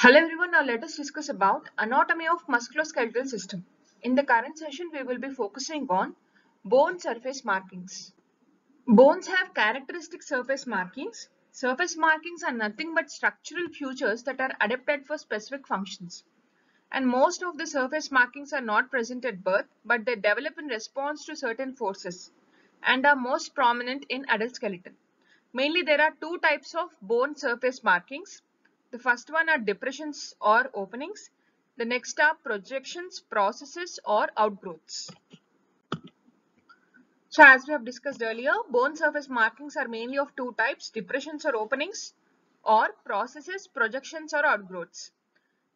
Hello everyone, now let us discuss about anatomy of musculoskeletal system. In the current session, we will be focusing on bone surface markings. Bones have characteristic surface markings. Surface markings are nothing but structural features that are adapted for specific functions. And most of the surface markings are not present at birth, but they develop in response to certain forces and are most prominent in adult skeleton. Mainly there are two types of bone surface markings the first one are depressions or openings. The next are projections, processes or outgrowths. So as we have discussed earlier, bone surface markings are mainly of two types, depressions or openings or processes, projections or outgrowths.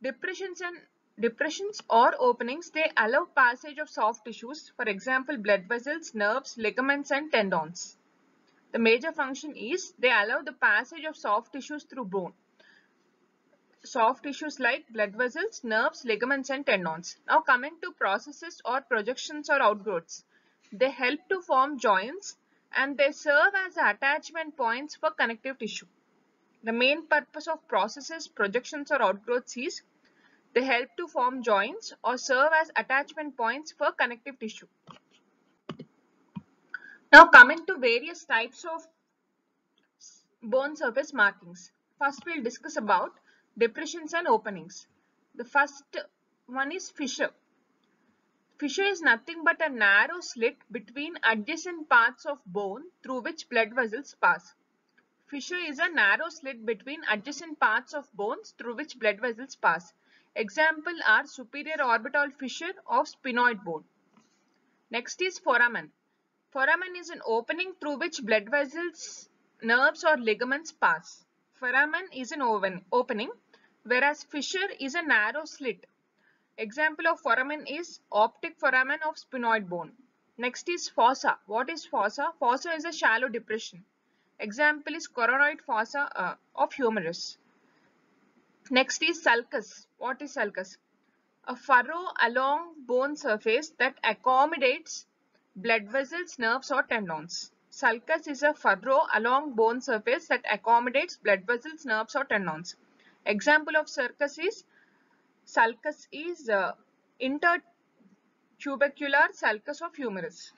Depressions and depressions or openings, they allow passage of soft tissues, for example, blood vessels, nerves, ligaments and tendons. The major function is they allow the passage of soft tissues through bone soft tissues like blood vessels, nerves, ligaments and tendons. Now coming to processes or projections or outgrowths. They help to form joints and they serve as attachment points for connective tissue. The main purpose of processes, projections or outgrowths is they help to form joints or serve as attachment points for connective tissue. Now coming to various types of bone surface markings. First we'll discuss about depressions and openings. The first one is fissure. Fissure is nothing but a narrow slit between adjacent parts of bone through which blood vessels pass. Fissure is a narrow slit between adjacent parts of bones through which blood vessels pass. Example are superior orbital fissure of sphenoid bone. Next is foramen. Foramen is an opening through which blood vessels, nerves or ligaments pass. Foramen is an opening whereas fissure is a narrow slit. Example of foramen is optic foramen of sphenoid bone. Next is fossa. What is fossa? Fossa is a shallow depression. Example is coronoid fossa uh, of humerus. Next is sulcus. What is sulcus? A furrow along bone surface that accommodates blood vessels, nerves or tendons. Sulcus is a furrow along bone surface that accommodates blood vessels, nerves or tendons. Example of sulcus is sulcus is uh, intertubercular sulcus of humerus.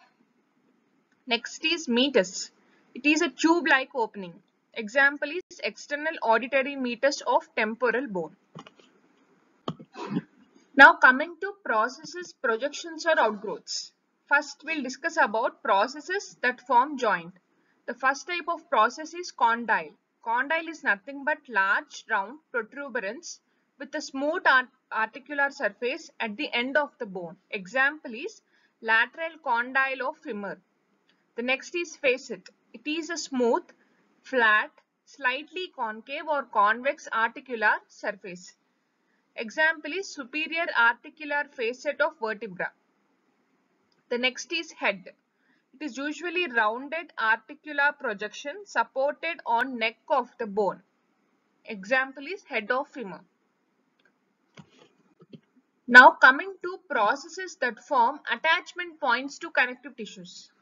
Next is meatus. It is a tube-like opening. Example is external auditory meatus of temporal bone. Now coming to processes, projections or outgrowths. First we'll discuss about processes that form joint. The first type of process is condyle. Condyle is nothing but large round protuberance with a smooth art articular surface at the end of the bone. Example is lateral condyle of femur. The next is facet. It is a smooth, flat, slightly concave or convex articular surface. Example is superior articular facet of vertebra. The next is head. Is usually rounded articular projection supported on neck of the bone. Example is head of femur. Now coming to processes that form attachment points to connective tissues.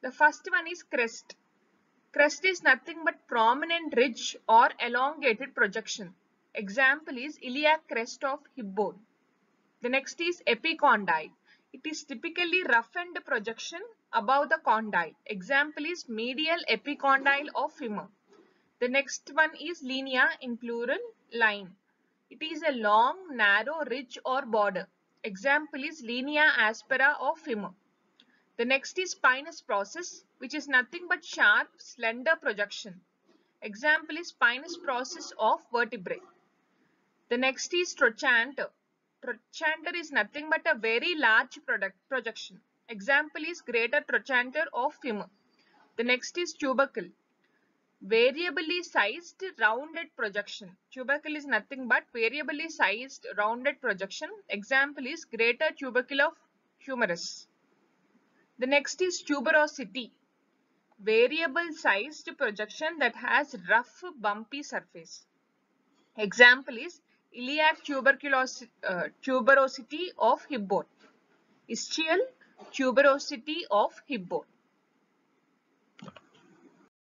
The first one is crest. Crest is nothing but prominent ridge or elongated projection. Example is iliac crest of hip bone. The next is epicondyle. It is typically roughened projection above the condyle. Example is medial epicondyle of femur. The next one is linea in plural line. It is a long narrow ridge or border. Example is linea aspera of femur. The next is spinous process which is nothing but sharp slender projection. Example is spinous process of vertebrae. The next is trochanter. Trochanter is nothing but a very large product projection. Example is greater trochanter of femur. The next is tubercle. Variably sized rounded projection. Tubercle is nothing but variably sized rounded projection. Example is greater tubercle of humerus. The next is tuberosity. Variable sized projection that has rough bumpy surface. Example is iliac tuberculosity, uh, tuberosity of hip bone. Ischial tuberosity of hip bone.